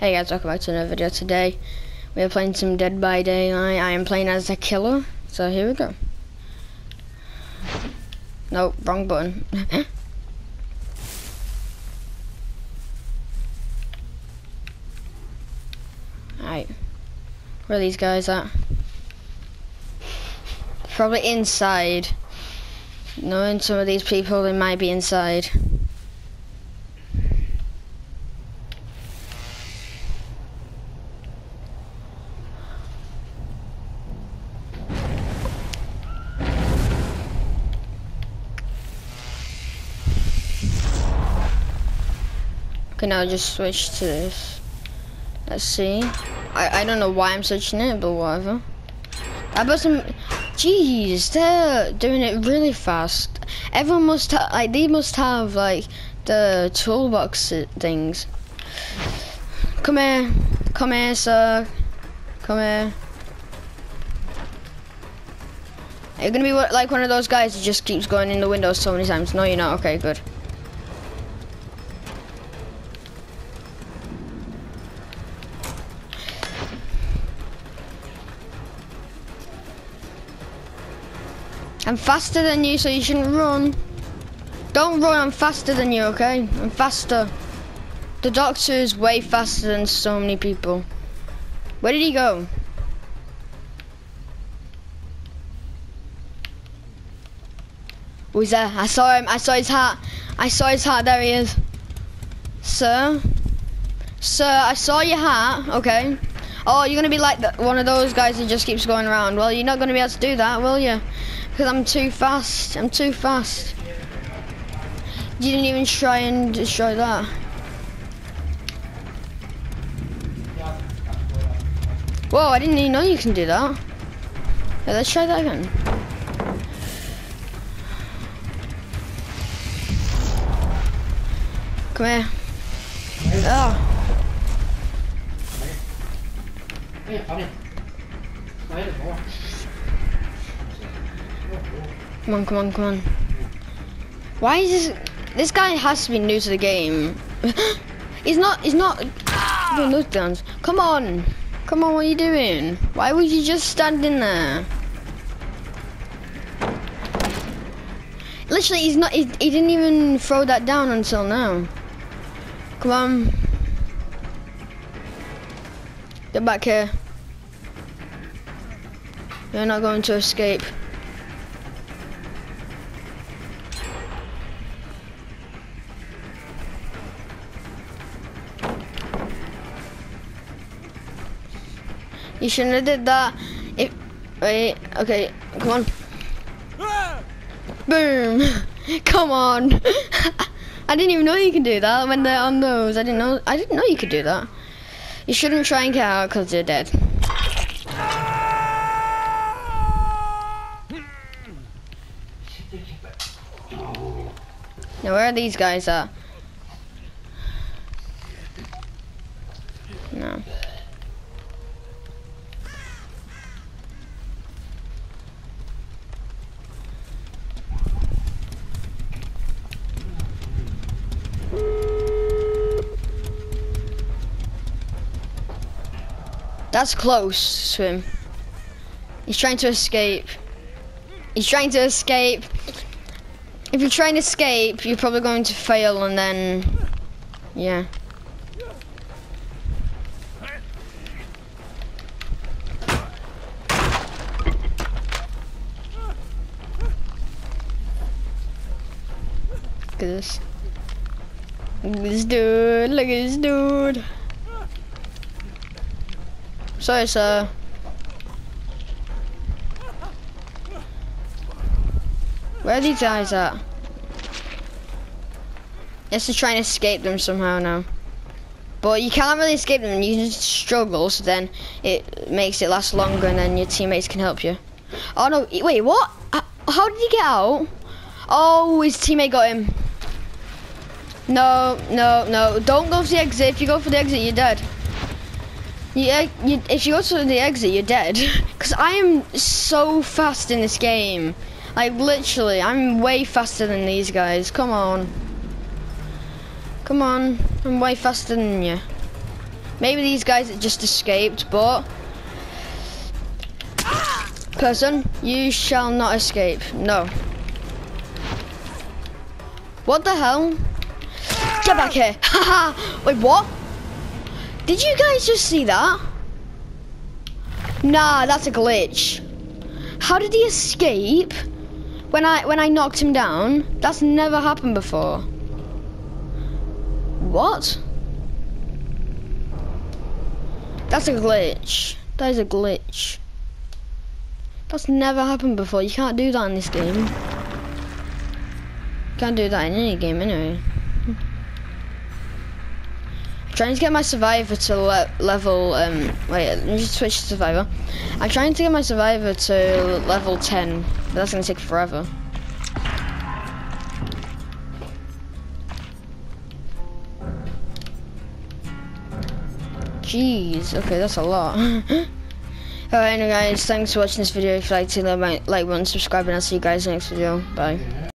Hey guys, welcome back to another video. Today we are playing some Dead by Daylight. I am playing as a killer, so here we go. No, wrong button. Alright. Where are these guys at? Probably inside. Knowing some of these people, they might be inside. Okay, now just switch to this. Let's see. I, I don't know why I'm switching it, but whatever. That person, jeez, they're doing it really fast. Everyone must have, like, they must have, like, the toolbox things. Come here. Come here, sir. Come here. You're gonna be like one of those guys who just keeps going in the windows so many times. No, you're not. Okay, good. I'm faster than you, so you shouldn't run. Don't run, I'm faster than you, okay? I'm faster. The doctor is way faster than so many people. Where did he go? Who's there? I saw him. I saw his hat. I saw his hat. There he is. Sir? Sir, I saw your hat. Okay. Oh, you're going to be like the, one of those guys who just keeps going around. Well, you're not going to be able to do that, will you? Because I'm too fast. I'm too fast. You didn't even try and destroy that. Whoa, I didn't even know you can do that. Yeah, let's try that again. Come here. Oh. Come on, come on, come on. Why is this? This guy has to be new to the game. he's not. He's not doing those. Come on, come on. What are you doing? Why would you just stand in there? Literally, he's not. He, he didn't even throw that down until now. Come on. Get back here. You're not going to escape. You shouldn't have did that. If wait, okay, come on. Boom! come on! I didn't even know you could do that when they're on those. I didn't know. I didn't know you could do that. You shouldn't try and get out because you're dead. Now where are these guys at? No. That's close to him. He's trying to escape. He's trying to escape. If you're trying to escape, you're probably going to fail and then, yeah. Look at this. Look at this dude. Look at this dude. Sorry, sir. Where are these guys at? Yes, to try and escape them somehow now. But you can't really escape them, you just struggle, so then it makes it last longer and then your teammates can help you. Oh no, wait, what? How did he get out? Oh, his teammate got him. No, no, no, don't go for the exit. If you go for the exit, you're dead. Yeah, uh, you, if you go to the exit, you're dead. Because I am so fast in this game. Like, literally, I'm way faster than these guys. Come on. Come on, I'm way faster than you. Maybe these guys just escaped, but person, you shall not escape. No. What the hell? Get back here. Haha. Wait, what? Did you guys just see that? Nah, that's a glitch. How did he escape when I when I knocked him down? That's never happened before. What? That's a glitch. That is a glitch. That's never happened before. You can't do that in this game. Can't do that in any game anyway. Trying to get my survivor to le level, um, wait, let me just switch to survivor. I'm trying to get my survivor to level 10, but that's gonna take forever. Jeez, okay, that's a lot. Alright, anyway guys, thanks for watching this video. If you liked it, like, like, button, subscribe, and I'll see you guys in the next video. Bye.